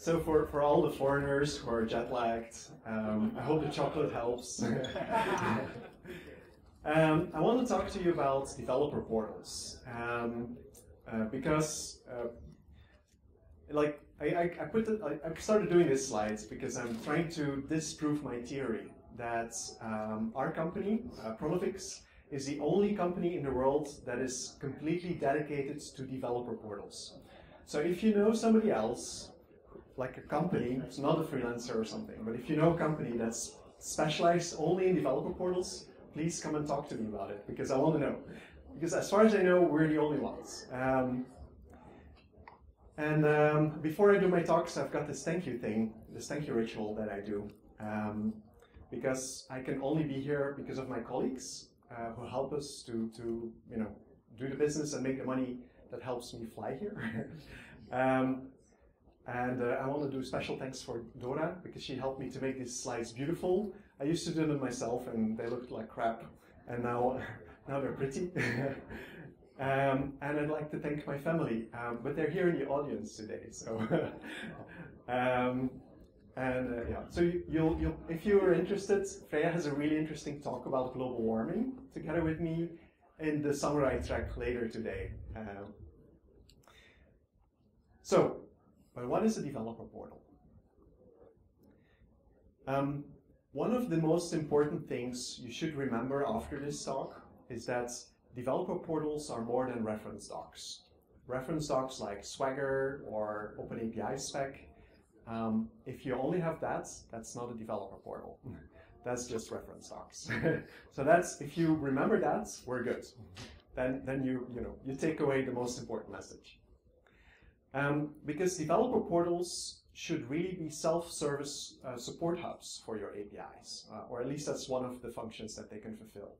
So for, for all the foreigners who are jet lagged, um, I hope the chocolate helps. um, I want to talk to you about developer portals um, uh, because, uh, like, I, I, I put the, I, I started doing these slides because I'm trying to disprove my theory that um, our company, uh, Pronovix, is the only company in the world that is completely dedicated to developer portals. So if you know somebody else, like a company, it's not a freelancer or something, but if you know a company that's specialized only in developer portals, please come and talk to me about it because I want to know. Because as far as I know, we're the only ones. Um, and um, before I do my talks, I've got this thank you thing, this thank you ritual that I do. Um, because I can only be here because of my colleagues uh, who help us to, to, you know, do the business and make the money that helps me fly here. um, and uh, I want to do special thanks for Dora because she helped me to make these slides beautiful. I used to do them myself and they looked like crap, and now, now they're pretty. um, and I'd like to thank my family, um, but they're here in the audience today, so. um, and uh, yeah, so you, you'll, you'll, if you are interested, Freya has a really interesting talk about global warming together with me in the samurai track later today. Um, so, but what is a developer portal? Um, one of the most important things you should remember after this talk is that developer portals are more than reference docs. Reference docs like Swagger or OpenAPI spec um, if you only have that, that's not a developer portal. that's just reference docs. so that's if you remember that, we're good. Then then you you know you take away the most important message. Um, because developer portals should really be self-service uh, support hubs for your APIs, uh, or at least that's one of the functions that they can fulfill.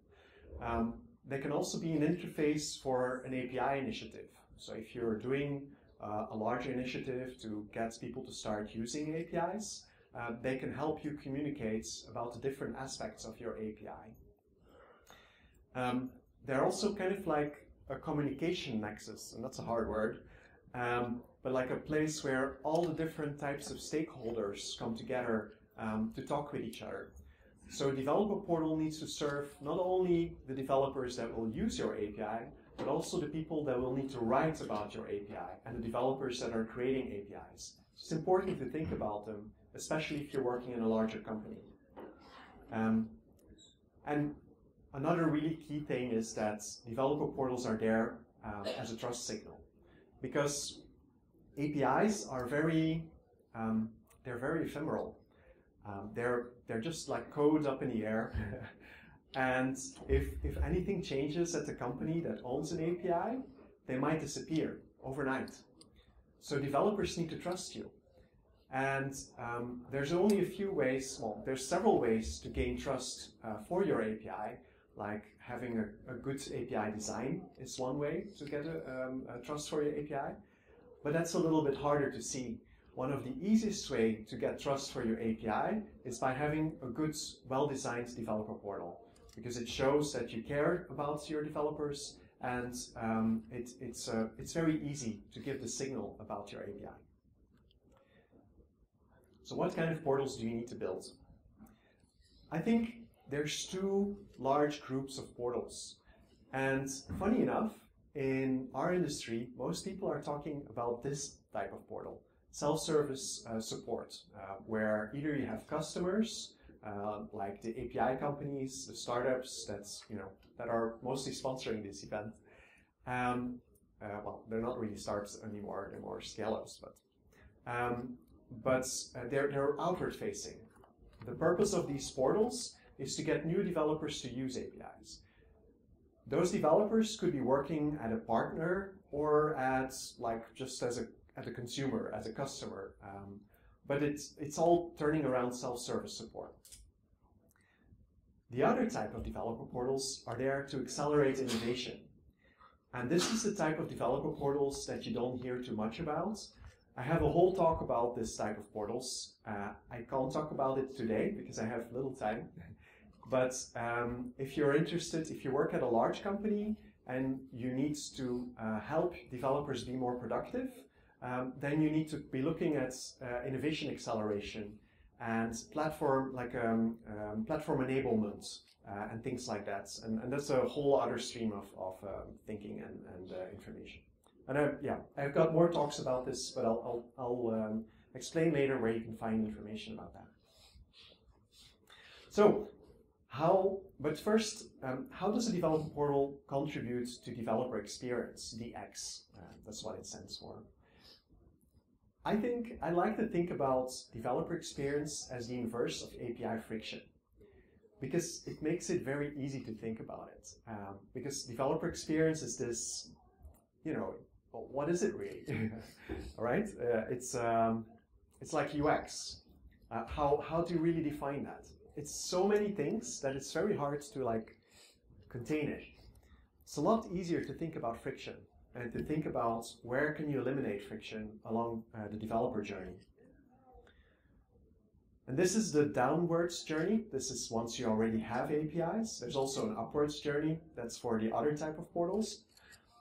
Um, they can also be an interface for an API initiative. So if you're doing uh, a larger initiative to get people to start using APIs, uh, they can help you communicate about the different aspects of your API. Um, they're also kind of like a communication nexus, and that's a hard word, um, but like a place where all the different types of stakeholders come together um, to talk with each other. So a developer portal needs to serve not only the developers that will use your API, but also the people that will need to write about your API and the developers that are creating APIs. It's important to think about them, especially if you're working in a larger company. Um, and another really key thing is that developer portals are there um, as a trust signal because APIs are very um, they're very ephemeral. Um, they're they're just like code up in the air. And if, if anything changes at the company that owns an API, they might disappear overnight. So developers need to trust you. And um, there's only a few ways, well, there's several ways to gain trust uh, for your API, like having a, a, good API design is one way to get a, um, a trust for your API, but that's a little bit harder to see. One of the easiest way to get trust for your API is by having a good, well-designed developer portal because it shows that you care about your developers and um, it, it's, uh, it's very easy to give the signal about your API. So what kind of portals do you need to build? I think there's two large groups of portals. And funny enough, in our industry, most people are talking about this type of portal, self-service uh, support, uh, where either you have customers uh, like the API companies, the startups that's you know that are mostly sponsoring this event. Um, uh, well, they're not really startups anymore; they're more scale-ups, but um, but uh, they're they're outward facing. The purpose of these portals is to get new developers to use APIs. Those developers could be working at a partner or at like just as a as a consumer, as a customer. Um, but it's, it's all turning around self-service support. The other type of developer portals are there to accelerate innovation. And this is the type of developer portals that you don't hear too much about. I have a whole talk about this type of portals. Uh, I can't talk about it today because I have little time. but um, if you're interested, if you work at a large company and you need to uh, help developers be more productive, um, then you need to be looking at uh, innovation acceleration and platform like um, um, platform enablement uh, and things like that. And, and that's a whole other stream of, of uh, thinking and, and uh, information. And yeah, I've got more talks about this, but I'll, I'll, I'll um, explain later where you can find information about that. So, how, but first, um, how does a developer portal contribute to developer experience, DX? Uh, that's what it stands for. I think I like to think about developer experience as the inverse of API friction because it makes it very easy to think about it. Um, because developer experience is this, you know, what is it really? All right, uh, it's um, it's like UX. Uh, how how do you really define that? It's so many things that it's very hard to like contain it. It's a lot easier to think about friction and to think about where can you eliminate friction along uh, the developer journey. And this is the downwards journey. This is once you already have APIs. There's also an upwards journey. That's for the other type of portals.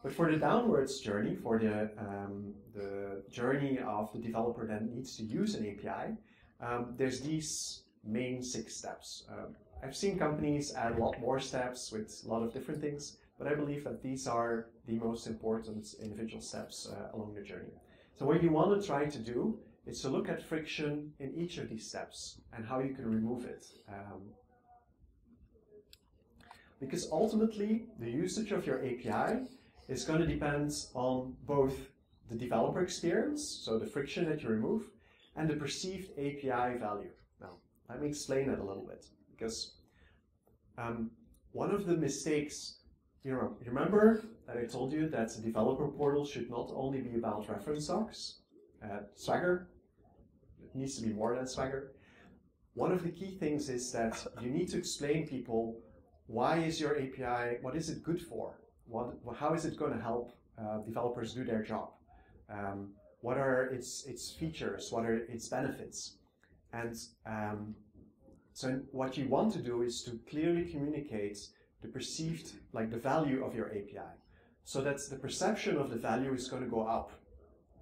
But for the downwards journey, for the, um, the journey of the developer that needs to use an API, um, there's these main six steps. Um, I've seen companies add a lot more steps with a lot of different things, but I believe that these are the most important individual steps uh, along the journey. So what you want to try to do is to look at friction in each of these steps and how you can remove it. Um, because ultimately, the usage of your API is going to depend on both the developer experience, so the friction that you remove, and the perceived API value. Let me explain that a little bit, because um, one of the mistakes, you know, remember that I told you that the developer portal should not only be about reference docs, uh, Swagger, it needs to be more than Swagger. One of the key things is that you need to explain people why is your API, what is it good for? What, how is it going to help uh, developers do their job? Um, what are its, its features? What are its benefits? And um, so what you want to do is to clearly communicate the perceived, like the value of your API. So that the perception of the value is going to go up.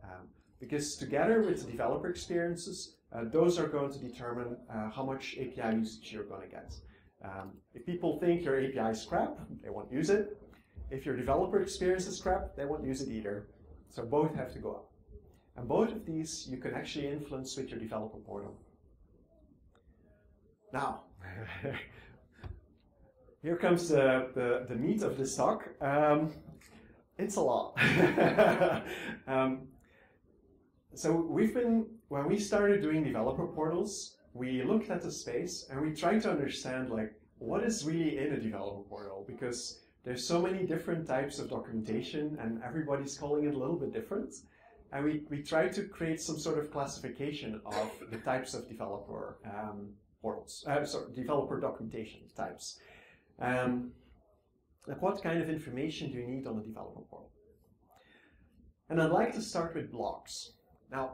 Um, because together with the developer experiences, uh, those are going to determine uh, how much API usage you're going to get. Um, if people think your API is crap, they won't use it. If your developer experience is crap, they won't use it either. So both have to go up. And both of these you can actually influence with your developer portal. Now, here comes the, the, the, meat of this talk. Um, it's a lot. um, so we've been, when we started doing developer portals, we looked at the space and we tried to understand like what is really in a developer portal because there's so many different types of documentation and everybody's calling it a little bit different. And we, we tried to create some sort of classification of the types of developer um, portals, uh, sorry, developer documentation types. Um, like what kind of information do you need on a developer portal? And I'd like to start with blogs. Now,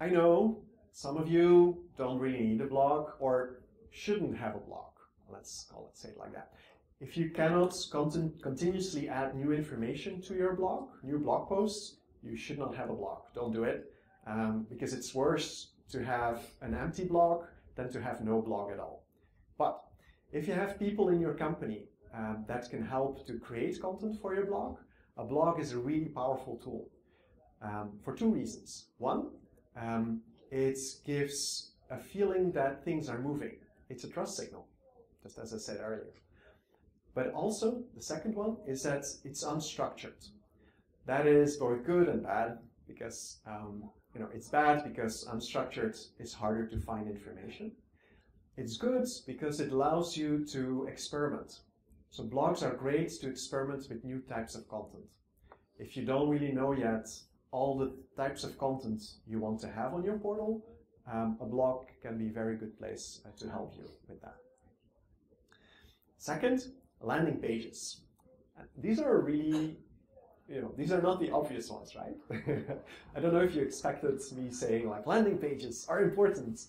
I know some of you don't really need a blog or shouldn't have a blog. Let's call it, say it like that. If you cannot continuously add new information to your blog, new blog posts, you should not have a blog. Don't do it um, because it's worse to have an empty blog than to have no blog at all. But if you have people in your company um, that can help to create content for your blog, a blog is a really powerful tool um, for two reasons. One, um, it gives a feeling that things are moving. It's a trust signal, just as I said earlier. But also, the second one is that it's unstructured. That is both good and bad because um, you know it's bad because unstructured it's harder to find information. It's good because it allows you to experiment. So blogs are great to experiment with new types of content. If you don't really know yet all the types of content you want to have on your portal, um, a blog can be a very good place uh, to help you with that. Second, landing pages. These are really, you know, these are not the obvious ones, right? I don't know if you expected me saying like landing pages are important.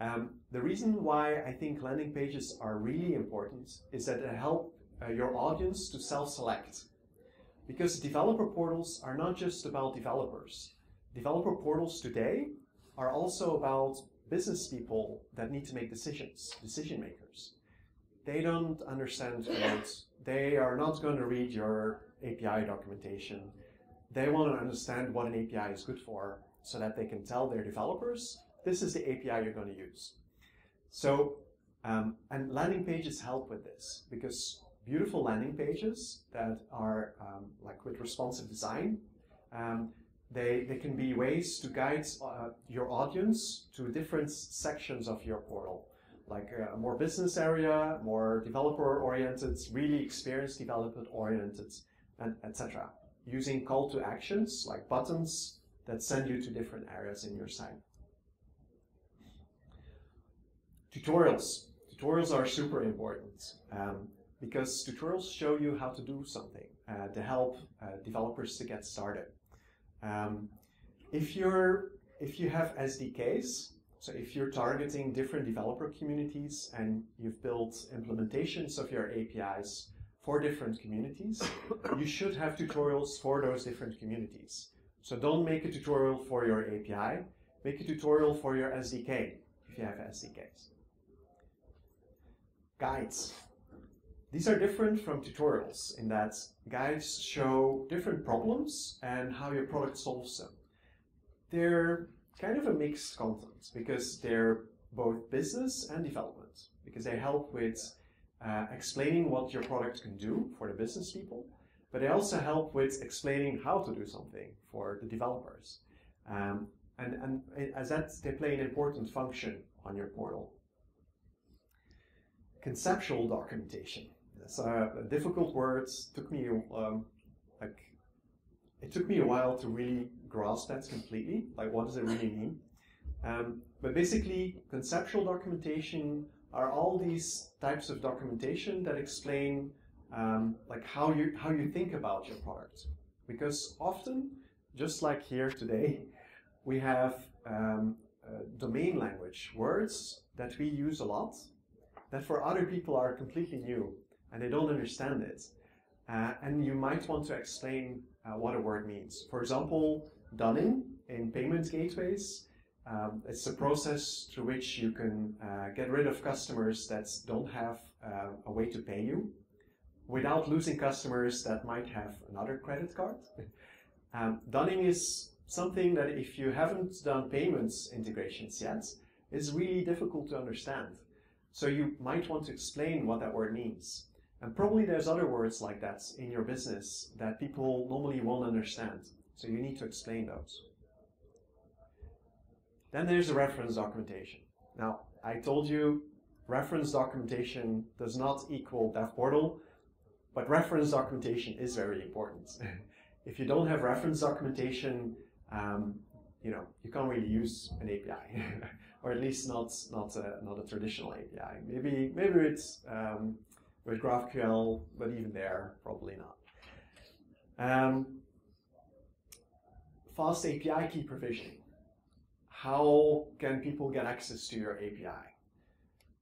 Um, the reason why I think landing pages are really important is that they help uh, your audience to self-select. Because developer portals are not just about developers. Developer portals today are also about business people that need to make decisions, decision makers. They don't understand code. They are not going to read your API documentation. They want to understand what an API is good for so that they can tell their developers, this is the API you're going to use. So, um, and landing pages help with this because beautiful landing pages that are um, like with responsive design, um, they, they can be ways to guide uh, your audience to different sections of your portal, like a more business area, more developer oriented, really experienced developer oriented, and etc. Using call to actions like buttons that send you to different areas in your site. Tutorials. Tutorials are super important um, because tutorials show you how to do something uh, to help uh, developers to get started. Um, if you're if you have SDKs, so if you're targeting different developer communities and you've built implementations of your APIs for different communities, you should have tutorials for those different communities. So don't make a tutorial for your API, make a tutorial for your SDK if you have SDKs. Guides. These are different from tutorials in that guides show different problems and how your product solves them. They're kind of a mixed content because they're both business and development because they help with uh, explaining what your product can do for the business people, but they also help with explaining how to do something for the developers. Um, and, and as that, they play an important function on your portal. Conceptual documentation. It's a, a difficult word. Took me um, like it took me a while to really grasp that completely. Like, what does it really mean? Um, but basically, conceptual documentation are all these types of documentation that explain um, like how you how you think about your product. Because often, just like here today, we have um, domain language words that we use a lot that for other people are completely new and they don't understand it. Uh, and you might want to explain uh, what a word means. For example, dunning in payment gateways um, it's a process through which you can uh, get rid of customers that don't have uh, a way to pay you without losing customers that might have another credit card. um, dunning is something that if you haven't done payments integrations yet, is really difficult to understand. So you might want to explain what that word means. And probably there's other words like that in your business that people normally won't understand. So you need to explain those. Then there's the reference documentation. Now, I told you reference documentation does not equal dev portal, but reference documentation is very important. if you don't have reference documentation, um, you know, you can't really use an API, or at least not not a, not a traditional API. Maybe maybe it's um, with GraphQL, but even there, probably not. Um, fast API key provisioning how can people get access to your API?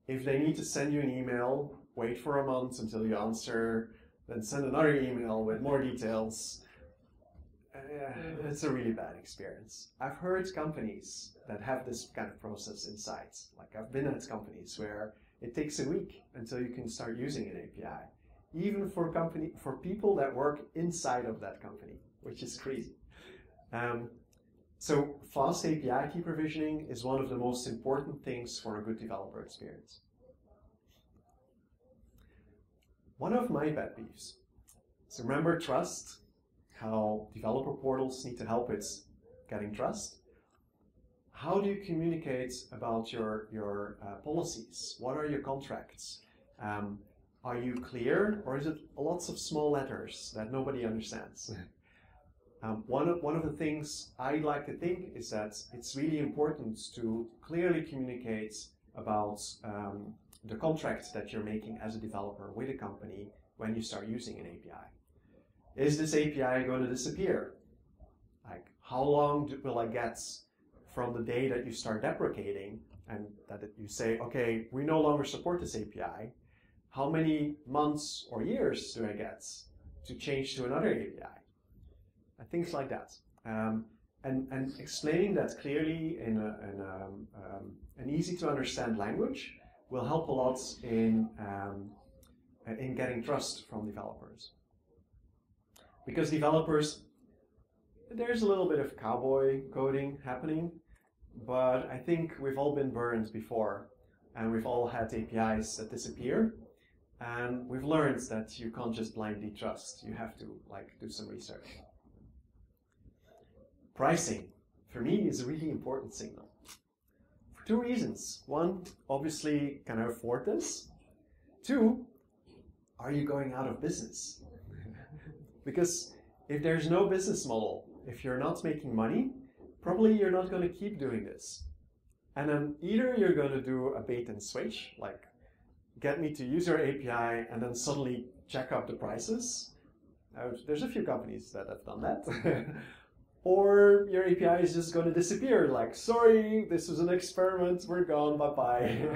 If they need to send you an email, wait for a month until you answer, then send another email with more details. Uh, it's a really bad experience. I've heard companies that have this kind of process inside. Like I've been at companies where it takes a week until you can start using an API, even for company for people that work inside of that company, which is crazy. Um, so fast API key provisioning is one of the most important things for a good developer experience. One of my pet peeves is remember trust, how developer portals need to help with getting trust. How do you communicate about your, your uh, policies? What are your contracts? Um, are you clear or is it lots of small letters that nobody understands? Um, one, of, one of the things I like to think is that it's really important to clearly communicate about um, the contract that you're making as a developer with a company when you start using an API. Is this API going to disappear? Like, how long do, will I get from the day that you start deprecating and that you say, okay, we no longer support this API, how many months or years do I get to change to another API? And things like that. Um, and, and explaining that clearly in, a, in a, um, an easy to understand language will help a lot in, um, in getting trust from developers. Because developers, there's a little bit of cowboy coding happening, but I think we've all been burned before and we've all had APIs that disappear. And we've learned that you can't just blindly trust. You have to like do some research. Pricing, for me, is a really important signal. For two reasons. One, obviously, can I afford this? Two, are you going out of business? because if there's no business model, if you're not making money, probably you're not going to keep doing this. And then either you're going to do a bait and switch, like get me to use your API and then suddenly check up the prices. Uh, there's a few companies that have done that. or your API is just going to disappear. Like, sorry, this was an experiment, we're gone, bye bye.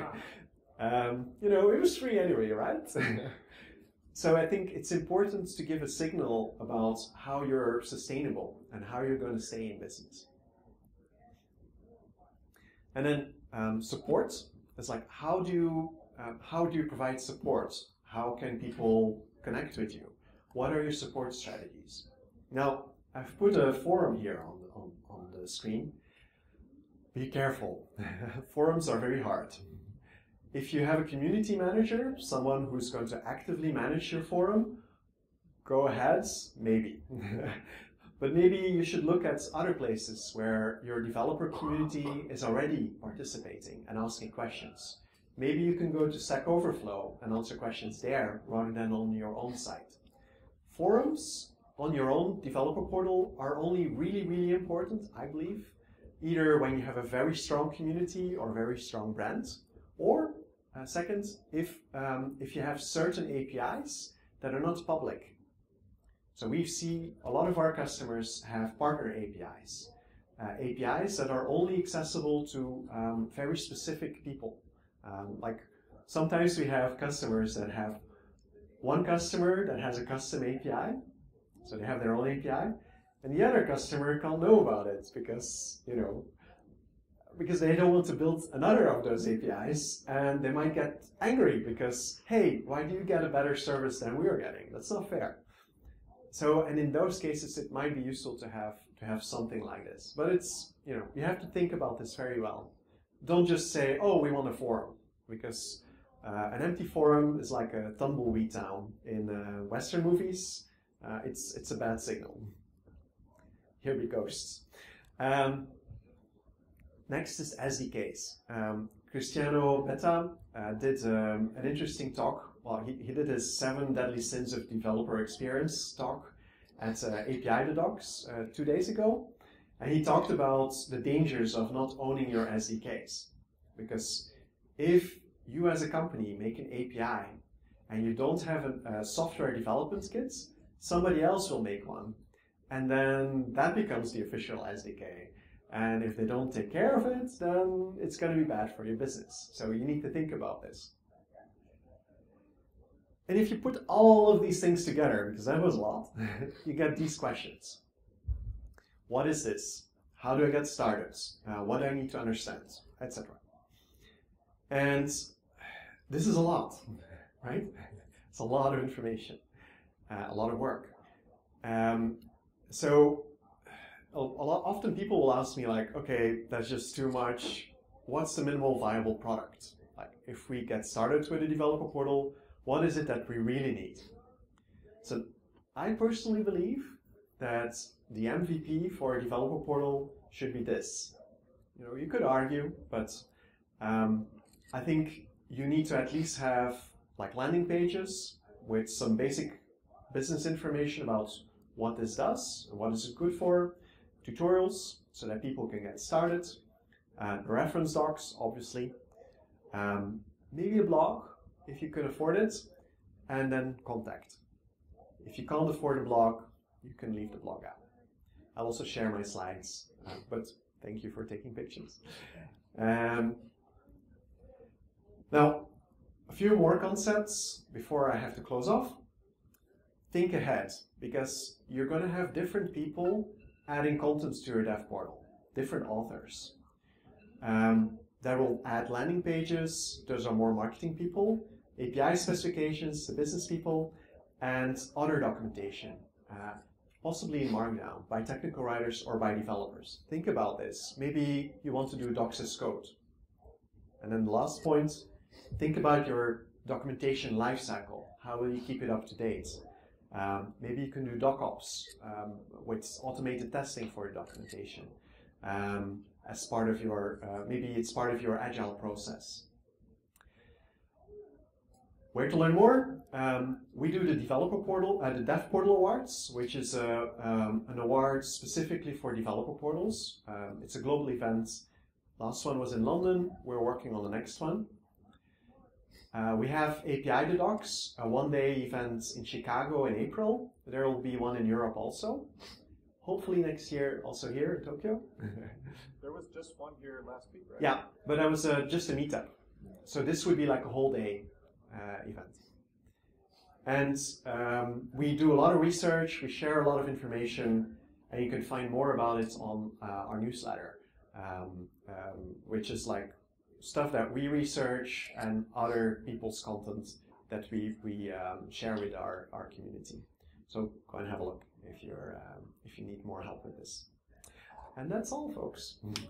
um, you know, it was free anyway, right? so I think it's important to give a signal about how you're sustainable and how you're going to stay in business. And then um, support is like, how do you um, how do you provide support? How can people connect with you? What are your support strategies? Now, I've put a forum here on the, on, on the screen. Be careful. Forums are very hard. If you have a community manager, someone who's going to actively manage your forum, go ahead, maybe. but maybe you should look at other places where your developer community is already participating and asking questions. Maybe you can go to Stack Overflow and answer questions there rather than on your own site. Forums on your own developer portal are only really, really important, I believe, either when you have a very strong community or very strong brand, or uh, second, if, um, if you have certain APIs that are not public. So we see a lot of our customers have partner APIs, uh, APIs that are only accessible to um, very specific people. Um, like sometimes we have customers that have one customer that has a custom API, so they have their own API, and the other customer can't know about it because you know because they don't want to build another of those APIs, and they might get angry because hey, why do you get a better service than we are getting? That's not fair. So, and in those cases, it might be useful to have to have something like this. But it's you know you have to think about this very well don't just say, oh, we want a forum, because uh, an empty forum is like a tumbleweed town in uh, Western movies. Uh, it's it's a bad signal. Here we ghosts. Um, next is SDKs. Um, Cristiano Betta uh, did um, an interesting talk. Well, he, he did his seven deadly sins of developer experience talk at uh, API the Docs uh, two days ago. And he talked about the dangers of not owning your SDKs. Because if you as a company make an API and you don't have a, a software development kit, somebody else will make one. And then that becomes the official SDK. And if they don't take care of it, then it's going to be bad for your business. So you need to think about this. And if you put all of these things together, because that was a lot, you get these questions. What is this? How do I get started? Uh, what do I need to understand? Etc. And this is a lot, right? It's a lot of information, uh, a lot of work. Um, so a, a lot, often people will ask me like, okay, that's just too much. What's the minimal viable product? Like if we get started with a developer portal, what is it that we really need? So I personally believe that the MVP for a developer portal should be this. You know, you could argue, but um, I think you need to at least have like landing pages with some basic business information about what this does what is it good for, tutorials so that people can get started, and reference docs, obviously, um, maybe a blog if you can afford it, and then contact. If you can't afford a blog, you can leave the blog out. I'll also share my slides, uh, but thank you for taking pictures. Um, now, a few more concepts before I have to close off. Think ahead because you're going to have different people adding contents to your dev portal, different authors. Um, that will add landing pages, those are more marketing people, API specifications, the business people, and other documentation, uh, possibly in Markdown by technical writers or by developers. Think about this. Maybe you want to do docs as code. And then the last point, think about your documentation lifecycle. How will you keep it up to date? Um, maybe you can do DocOps um, with automated testing for your documentation um, as part of your, uh, maybe it's part of your agile process. Where to learn more? Um, we do the developer portal, uh, the Dev Portal Awards, which is a, um, an award specifically for developer portals. Um, it's a global event. Last one was in London. We're working on the next one. Uh, we have API the Docs, a one-day event in Chicago in April. There will be one in Europe also. Hopefully next year also here in Tokyo. there was just one here last week, right? Yeah, but that was uh, just a meetup. So this would be like a whole day uh, event. And um, we do a lot of research, we share a lot of information, and you can find more about it on uh, our newsletter, um, um, which is like stuff that we research and other people's content that we, we um, share with our, our community. So go and have a look if, you're, um, if you need more help with this. And that's all, folks. Mm.